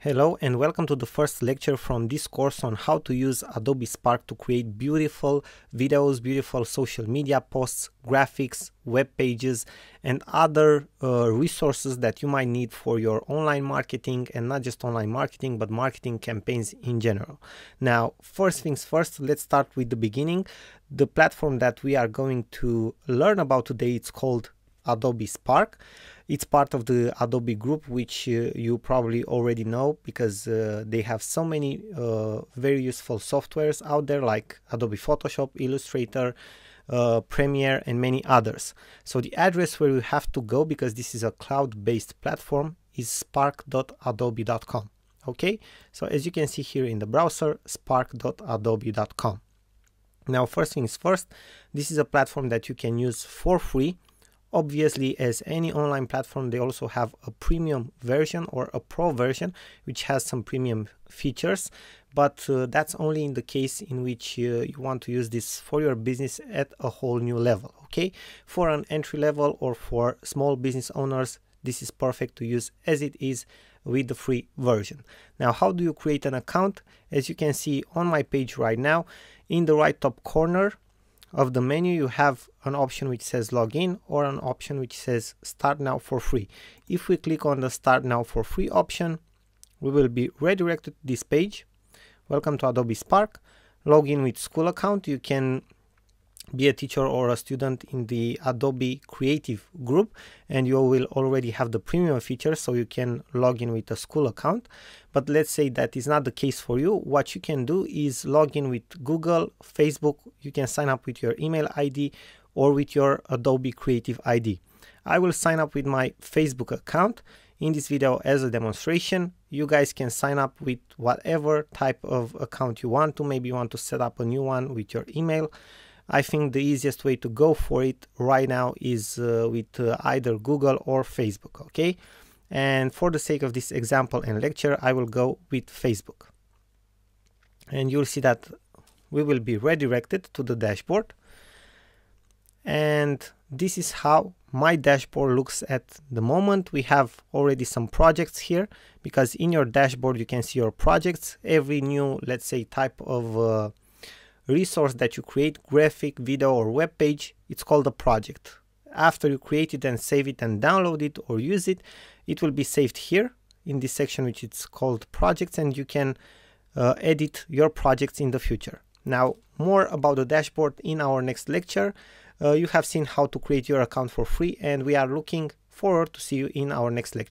Hello and welcome to the first lecture from this course on how to use Adobe Spark to create beautiful videos, beautiful social media posts, graphics, web pages and other uh, resources that you might need for your online marketing and not just online marketing but marketing campaigns in general. Now first things first let's start with the beginning. The platform that we are going to learn about today it's called Adobe Spark. It's part of the Adobe group, which uh, you probably already know because uh, they have so many uh, very useful softwares out there like Adobe Photoshop, Illustrator, uh, Premiere, and many others. So the address where you have to go, because this is a cloud-based platform, is spark.adobe.com. Okay, so as you can see here in the browser, spark.adobe.com. Now, first things first, this is a platform that you can use for free Obviously, as any online platform, they also have a premium version or a pro version, which has some premium features, but uh, that's only in the case in which uh, you want to use this for your business at a whole new level. Okay, for an entry level or for small business owners, this is perfect to use as it is with the free version. Now, how do you create an account? As you can see on my page right now, in the right top corner, of the menu you have an option which says login or an option which says start now for free. If we click on the start now for free option, we will be redirected to this page. Welcome to Adobe Spark. Login with school account. You can be a teacher or a student in the Adobe Creative group and you will already have the premium features so you can log in with a school account. But let's say that is not the case for you. What you can do is log in with Google, Facebook, you can sign up with your email ID or with your Adobe Creative ID. I will sign up with my Facebook account in this video as a demonstration. You guys can sign up with whatever type of account you want to. Maybe you want to set up a new one with your email I think the easiest way to go for it right now is uh, with uh, either Google or Facebook, okay? And for the sake of this example and lecture, I will go with Facebook. And you'll see that we will be redirected to the dashboard. And this is how my dashboard looks at the moment. We have already some projects here because in your dashboard you can see your projects. Every new, let's say, type of uh, resource that you create, graphic, video or web page, it's called a project. After you create it and save it and download it or use it, it will be saved here in this section which is called projects and you can uh, edit your projects in the future. Now more about the dashboard in our next lecture. Uh, you have seen how to create your account for free and we are looking forward to see you in our next lecture.